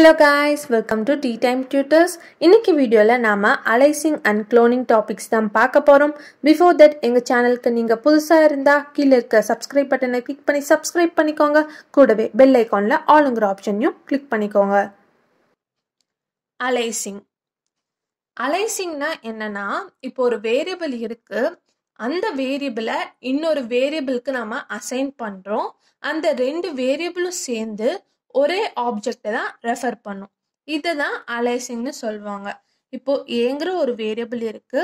Hello guys welcome to tea time tutors இன்னைக்கு வீடியோவில் நாம் அலைசிங் அண்ட் க்ளோனிங் டாபிக்ஸ் தான் பார்க்க போகிறோம் பிஃபோர் தட் எங்கள் சேனலுக்கு நீங்கள் புதுசாக இருந்தால் கீழே இருக்க சப்ஸ்கிரைப் பட்டனை கிளிக் பண்ணி சப்ஸ்கிரைப் பண்ணிக்கோங்க. கூடவே பெல் ஐக்கானில் ஆளுங்கிற ஆப்ஷனையும் கிளிக் பண்ணிக்கோங்க. அலைசிங் அலைசிங்னா என்னன்னா இப்போ ஒரு வேரியபிள் இருக்கு. அந்த வேரியபிளை இன்னொரு வேரியபிளுக்கு நம்ம அசைன் பண்ணுறோம் அந்த ரெண்டு வேரியபிளும் சேர்ந்து ஒரே ஆப்ஜெக்டை தான் ரெஃபர் பண்ணும். இதை தான் அலைசிங்னு சொல்லுவாங்க. இப்போ ஏங்கிற ஒரு வேரியபிள் இருக்கு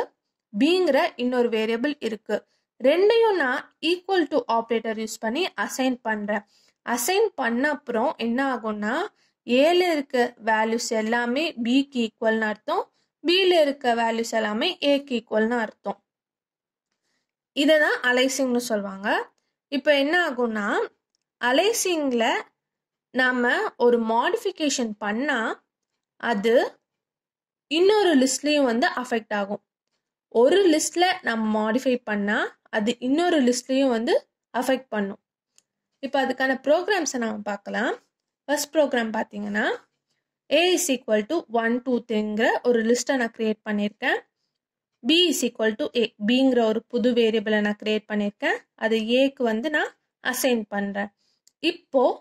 பிங்கிற இன்னொரு வேரியபிள் இருக்கு. ரெண்டையும் நான் ஈக்குவல் டு ஆப்ரேட்டர் யூஸ் பண்ணி அசைன் பண்ணுறேன் அசைன் பண்ண அப்புறம் என்ன ஆகும்னா ஏல இருக்க வேல்யூஸ் எல்லாமே பிக்கு ஈக்குவல்னு அர்த்தம். பியில் இருக்க வேல்யூஸ் எல்லாமே ஏக்கு ஈக்குவல்னு அர்த்தம். இதை தான் அலைசிங்னு சொல்லுவாங்க. இப்போ என்ன ஆகும்னா அலைசிங்கில் நாம் ஒரு மாடிஃபிகேஷன் பண்ணால் அது இன்னொரு லிஸ்ட்லேயும் வந்து அஃபெக்ட் ஆகும். ஒரு லிஸ்ட்டில் நம்ம மாடிஃபை பண்ணால் அது இன்னொரு லிஸ்ட்லேயும் வந்து அஃபெக்ட் பண்ணும். இப்போ அதுக்கான ப்ரோக்ராம்ஸை நம்ம பார்க்கலாம். ஃபஸ்ட் ப்ரோக்ராம் பார்த்தீங்கன்னா A is equal to one two த்ரீங்கிற ஒரு லிஸ்ட்டை நான் க்ரியேட் பண்ணியிருக்கேன். B is equal to A பிங்கிற ஒரு புது வேரியபிளை நான் க்ரியேட் பண்ணியிருக்கேன். அது ஏக்கு வந்து நான் அசைன் பண்ணுறேன் இப்போது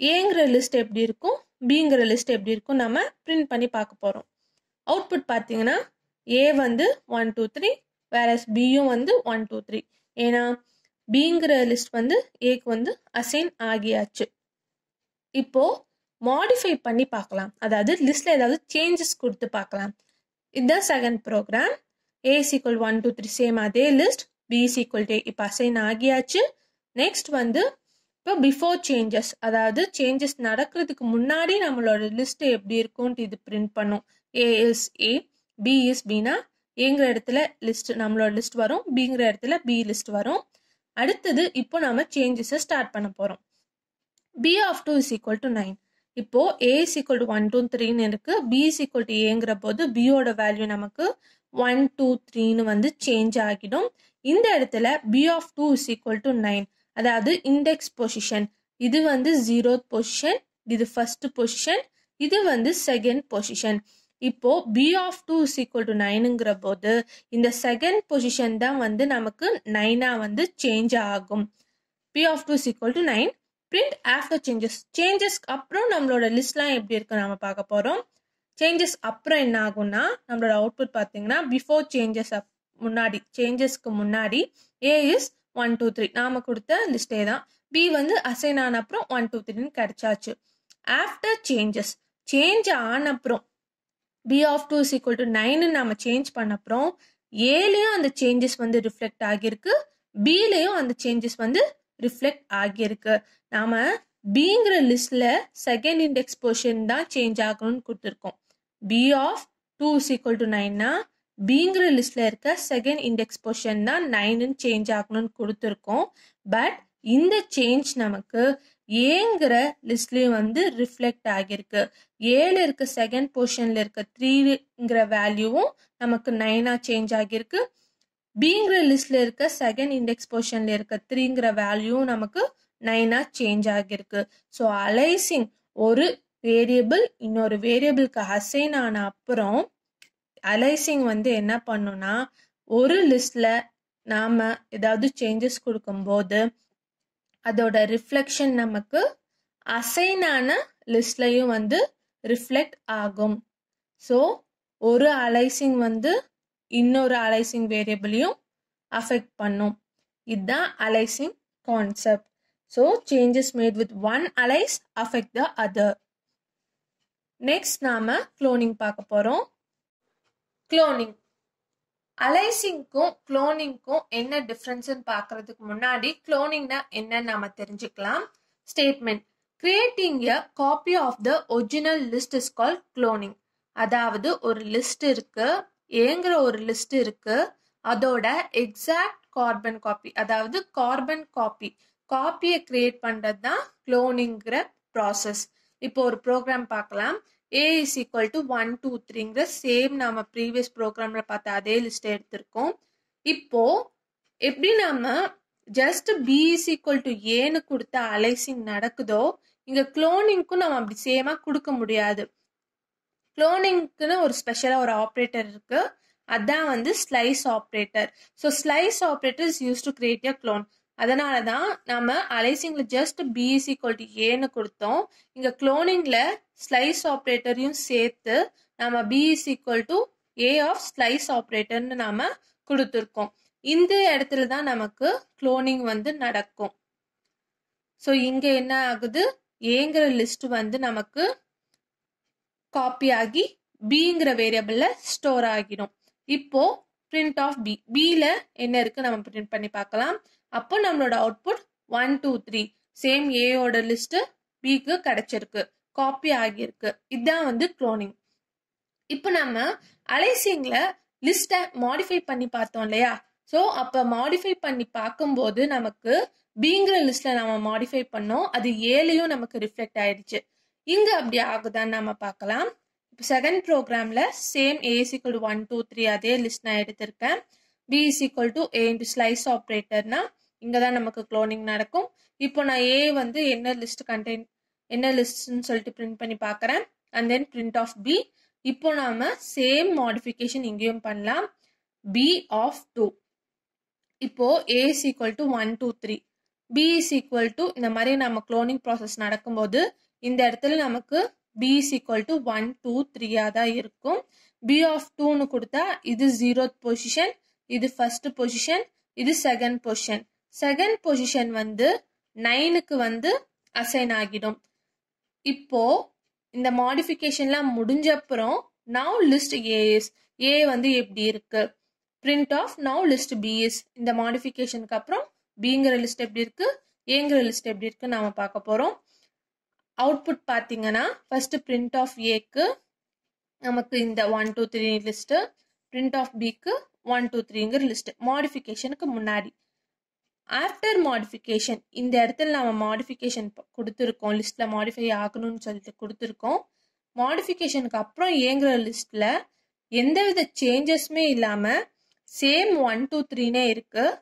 ஏங்கிற லிஸ்ட் எப்படி இருக்கும்? பிங்கிற லிஸ்ட் எப்படி இருக்கும்? நம்ம பிரிண்ட் பண்ணி பார்க்க போகிறோம் அவுட்புட் பார்த்தீங்கன்னா ஏ வந்து ஒன் டூ த்ரீ வேற பியும் வந்து ஒன் டூ த்ரீ ஏன்னா பிங்கிற லிஸ்ட் வந்து ஏக்கு வந்து அசைன் ஆகியாச்சு. இப்போது மாடிஃபை பண்ணி பார்க்கலாம். அதாவது லிஸ்ட்டில் ஏதாவது சேஞ்சஸ் கொடுத்து பார்க்கலாம். இதுதான் second program A equal one two three same அதே லிஸ்ட் பி சீக்வல் டே இப்போ அசைன் ஆகியாச்சு. நெக்ஸ்ட் வந்து இப்போ பிஃபோர் சேஞ்சஸ் அதாவது சேஞ்சஸ் நடக்கிறதுக்கு முன்னாடி நம்மளோட லிஸ்ட் எப்படி இருக்கும்ன்ட்டு இது பிரிண்ட் பண்ணும். A is A B is பினா ஏங்கிற இடத்துல லிஸ்ட் நம்மளோட லிஸ்ட் வரும். பிங்கிற இடத்துல பி லிஸ்ட் வரும். அடுத்தது இப்போ நம்ம சேஞ்சஸை ஸ்டார்ட் பண்ண போகிறோம் B of two is equal to nine இப்போ A is equal to one two த்ரீன்னு இருக்கு. பி இஸ் ஈக்குவல் டு ஏங்கிற போது பியோட வேல்யூ நமக்கு ஒன் டூ த்ரீன்னு வந்து சேஞ்ச் ஆகிடும். இந்த இடத்துல B of two is equal to nine அதாவது இண்டெக்ஸ் பொசிஷன் இது வந்து ஜீரோ பொசிஷன் இது ஃபர்ஸ்ட் பொசிஷன் இது வந்து செகண்ட் பொசிஷன் இப்போ B of two is equal to நைனுங்கிற போது இந்த செகண்ட் பொசிஷன் தான் வந்து நமக்கு நைனா வந்து சேஞ்ச் ஆகும். B of two is equal to nine print after changes சேஞ்சஸ்க்கு அப்புறம் நம்மளோட லிஸ்ட்லாம் எப்படி இருக்கு நம்ம பார்க்க போகிறோம் சேஞ்சஸ் அப்புறம் என்ன ஆகும்னா நம்மளோட அவுட்புட் பார்த்தீங்கன்னா பிஃபோர் சேஞ்சஸ் முன்னாடி சேஞ்சஸ்க்கு முன்னாடி A is one two three நாம கொடுத்த லிஸ்டே தான். பி வந்து அசைன் ஆன அப்புறம் ஒன் டூ த்ரீன்னு கிடைச்சாச்சு. ஆஃப்டர் சேஞ்சஸ் சேஞ்ச் ஆன அப்புறம் B of two is equal to nine நம்ம சேஞ்ச் பண்ண அப்புறம் ஏலையும் அந்த சேஞ்சஸ் வந்து ரிஃப்ளெக்ட் ஆகியிருக்கு. பிலையும் அந்த சேஞ்சஸ் வந்து ரிஃப்ளெக்ட் ஆகியிருக்கு. நாம் பிங்கிற லிஸ்டில் செகண்ட் இண்டெக்ஸ் பொசிஷன் தான் சேஞ்ச் ஆகணும்னு கொடுத்துருக்கோம். B of two is equal to நைன்னா பிங்கிற லிஸ்ட்டில் இருக்க செகண்ட் இண்டெக்ஸ் பொசிஷன் தான் நைனுன்னு சேஞ்ச் ஆகணும்னு கொடுத்துருக்கோம். பட் இந்த சேஞ்ச் நமக்கு ஏங்கிற லிஸ்ட்லேயும் வந்து ரிஃப்ளெக்ட் ஆகியிருக்கு. ஏழு இருக்க செகண்ட் பொசிஷனில் இருக்க த்ரீங்கிற வேல்யூவும் நமக்கு நைனாக சேஞ்ச் ஆகியிருக்கு. பிங்கிற லிஸ்ட்ல இருக்க செகண்ட் இண்டெக்ஸ் பொசிஷன்ல இருக்க த்ரீங்கிற வேல்யூவும் நமக்கு நைனா சேஞ்ச் ஆகியிருக்கு. ஸோ அலைசிங் ஒரு வேரியபிள் இன்னொரு வேரியபிளுக்கு அசைன் ஆன அப்புறம் அலைசிங் வந்து என்ன பண்ணுன்னா ஒரு லிஸ்ட்ல நாம ஏதாவது சேஞ்சஸ் கொடுக்கும்போது அதோட ரிஃப்ளெக்ஷன் நமக்கு அசைனான லிஸ்ட்லையும் வந்து ரிஃப்ளெக்ட் ஆகும். ஸோ ஒரு அலைசிங் வந்து இன்னொரு அலைசிங் வேரியபிளையும் அஃபெக்ட் பண்ணும். இதுதான் aliasing concept so changes made with one alias affect the other next நாம குளோனிங் பார்க்க போகிறோம் குளோனிங் அலைசிங்க்கும் குளோனிங்க்கும் என்ன டிஃப்ரென்ஸ்ன்னு பார்க்கறதுக்கு முன்னாடி குளோனிங்னா என்னன்னு நாம தெரிஞ்சுக்கலாம். Statement creating a copy of the original list is call cloning அதாவது ஒரு லிஸ்ட் இருக்கு ஏங்கிற ஒரு லிஸ்ட் இருக்கு அதோட எக்ஸாக்ட் கார்பன் காப்பி அதாவது கார்பன் காப்பி காப்பியை கிரியேட் பண்ணுறது தான் குளோனிங்கிற ப்ராசஸ் இப்போ ஒரு ப்ரோக்ராம் பார்க்கலாம். A is equal to one two த்ரீங்கிற same நாம் ப்ரீவியஸ் ப்ரோக்ராம்ல பார்த்த அதே லிஸ்ட் எடுத்திருக்கோம். இப்போ எப்படி நம்ம just B is equal to ஏன்னு கொடுத்த அலைசிங் நடக்குதோ இங்க குளோனிங்க்கும் நம்ம அப்படி சேமா கொடுக்க முடியாது. குளோனிங்க்குன்னு ஒரு ஸ்பெஷலா ஒரு ஆப்ரேட்டர் இருக்கு. அதான் வந்து slice operator so slice operator is use to create a clone அதனால தான் நம்ம அலைசிங்கில் ஜஸ்ட் பிஇசி கொல்டி ஏன்னு கொடுத்தோம். இங்கே குளோனிங்கில் ஸ்லைஸ் ஆப்ரேட்டரையும் சேர்த்து நம்ம B is equal to A of slice ஆப்ரேட்டர்னு நாம கொடுத்துருக்கோம். இந்த இடத்துல தான் நமக்கு குளோனிங் வந்து நடக்கும். ஸோ இங்கே என்ன ஆகுது? ஏங்கிற லிஸ்ட் வந்து நமக்கு காப்பி ஆகி பிங்கிற வேரியபிளில் ஸ்டோர் ஆகிடும். இப்போ பிரிண்ட் ஆஃப் பி பியில் என்ன இருக்கு? நம்ம பிரிண்ட் பண்ணி பார்க்கலாம். அப்போ நம்மளோட output one two three same ஏயோட list பிக்கு கிடைச்சிருக்கு. காப்பி ஆகியிருக்கு. இதுதான் வந்து குளோனிங் இப்போ நம்ம அலைசிங்கில் லிஸ்ட்டை மாடிஃபை பண்ணி பார்த்தோம் இல்லையா? ஸோ அப்போ மாடிஃபை பண்ணி பார்க்கும்போது நமக்கு பிங்கிற லிஸ்ட்டில் நம்ம மாடிஃபை பண்ணோம். அது ஏழையும் நமக்கு ரிஃப்ளெக்ட் ஆயிடுச்சு. இங்கே அப்படி ஆகுதான்னு நம்ம பார்க்கலாம். இப்போ செகண்ட் ப்ரோக்ராமில் same A equal one two three அதே லிஸ்ட் நான் எடுத்திருக்கேன். B is equal to A into slice ஆப்ரேட்டர்னா இங்கே தான் நமக்கு க்ளோனிங் நடக்கும். இப்போ நான் ஏ வந்து என்ன லிஸ்ட் கண்டெயின் என்ன லிஸ்ட்னு சொல்லிட்டு பிரிண்ட் பண்ணி பார்க்குறேன் and then print of B இப்போ நாம சேம் மாடிஃபிகேஷன் இங்கேயும் பண்ணலாம். பி ஆஃப் டூ இப்போ A is equal to one two three B is equal to இந்த மாதிரி நம்ம க்ளோனிங் ப்ராசஸ் நடக்கும்போது இந்த இடத்துல நமக்கு B is equal to one two த்ரீயாக தான் இருக்கும். பி ஆஃப் டூன்னு கொடுத்தா இது ஜீரோத் பொசிஷன் இது ஃபர்ஸ்ட் பொசிஷன் இது செகண்ட் பொசிஷன் செகண்ட் பொசிஷன் வந்து நைனுக்கு வந்து அசைன் ஆகிடும். இப்போ இந்த மாடிஃபிகேஷன்லாம் முடிஞ்ச அப்புறம் நவ் லிஸ்ட் ஏஎஸ் ஏ வந்து எப்படி இருக்கு? Print of now list B's இந்த மாடிஃபிகேஷனுக்கு அப்புறம் பிங்கிற லிஸ்ட் எப்படி இருக்கு? ஏங்கிற லிஸ்ட் எப்படி இருக்கு நாம பார்க்க போறோம். அவுட்புட் பார்த்தீங்கன்னா ஃபர்ஸ்ட் பிரிண்ட் ஆஃப் ஏக்கு நமக்கு இந்த one two three list print of பிக்கு ஒன் டூ த்ரீங்கிற லிஸ்ட் மாடிஃபிகேஷனுக்கு முன்னாடி. ஆஃப்டர் மாடிஃபிகேஷன் இந்த இடத்துல நம்ம மாடிஃபிகேஷன் கொடுத்துருக்கோம். லிஸ்ட்டில் மாடிஃபை ஆகணும்னு சொல்லிட்டு கொடுத்துருக்கோம். மாடிஃபிகேஷனுக்கு அப்புறம் இயங்குகிற லிஸ்ட்டில் எந்தவித சேஞ்சஸுமே இல்லாமல் சேம் ஒன் டூ த்ரீனே இருக்குது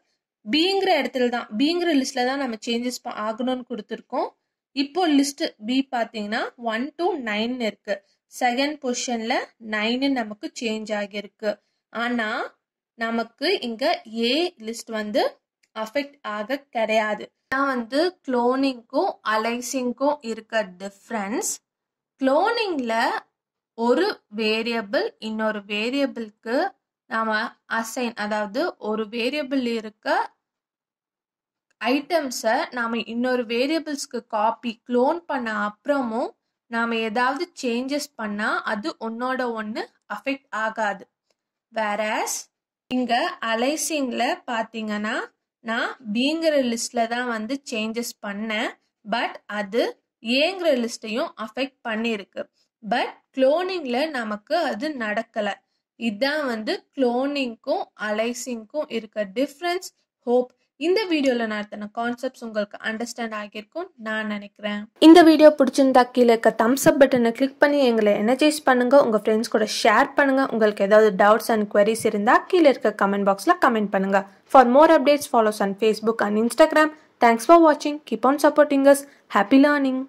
பிங்கிற இடத்துல தான் பிங்கிற லிஸ்ட்டில் தான் நம்ம சேஞ்சஸ் ஆகணும்னு கொடுத்துருக்கோம். இப்போ லிஸ்ட் பி பார்த்தீங்கன்னா ஒன் டூ நைன் இருக்குது செகண்ட் பொசிஷனில் நைனு நமக்கு சேஞ்ச் ஆகியிருக்கு. ஆனால் நமக்கு இங்கே ஏ லிஸ்ட் வந்து அஃபெக்ட் ஆக கிடையாது. நான் வந்து குளோனிங்க்கும் அலைசிங்க்கும் இருக்க டிஃப்ரென்ஸ் குளோனிங்கில் ஒரு வேரியபிள் இன்னொரு வேரியபிளுக்கு நாம் அசைன் அதாவது ஒரு வேரியபிள் இருக்க ஐட்டம்ஸை நாம் இன்னொரு வேரியபிள்ஸ்க்கு காப்பி க்ளோன் பண்ண அப்புறமும் நாம் ஏதாவது சேஞ்சஸ் பண்ணால் அது ஒன்னோட ஒன்று அஃபெக்ட் ஆகாது. வேறஸ் இங்கே அலைசிங்கில் பார்த்தீங்கன்னா நான் பிங்கிற லிஸ்டில் தான் வந்து சேஞ்சஸ் பண்ணேன். பட் அது ஏங்கிற லிஸ்ட்டையும் அஃபெக்ட் பண்ணியிருக்கு பட் குளோனிங்கில் நமக்கு அது நடக்கலை. இதுதான் வந்து குளோனிங்க்கும் அலைசிங்க்கும் இருக்க டிஃப்ரென்ஸ் ஹோப் இந்த வீடியோவில் நடத்தின கான்செப்ட்ஸ் உங்களுக்கு அண்டர்ஸ்டாண்ட் ஆகியிருக்கும் நான் நினைக்கிறேன். இந்த வீடியோ பிடிச்சிருந்தா கீழே இருக்க தம்ஸ் அப் பட்டனை கிளிக் பண்ணி எங்களை எனர்ஜைஸ் பண்ணுங்க. உங்க ஃப்ரெண்ட்ஸ் கூட ஷேர் பண்ணுங்க. உங்களுக்கு ஏதாவது டவுட்ஸ் அண்ட் queries இருந்தா கீழே இருக்க கமெண்ட் பாக்ஸ்ல கமெண்ட் பண்ணுங்க. For more updates follows on Facebook and Instagram thanks for வாட்சிங் keep on supporting us happy learning